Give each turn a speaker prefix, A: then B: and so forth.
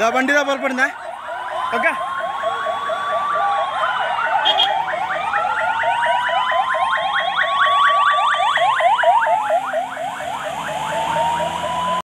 A: దా బండి దా పొరపడిందా ఓకే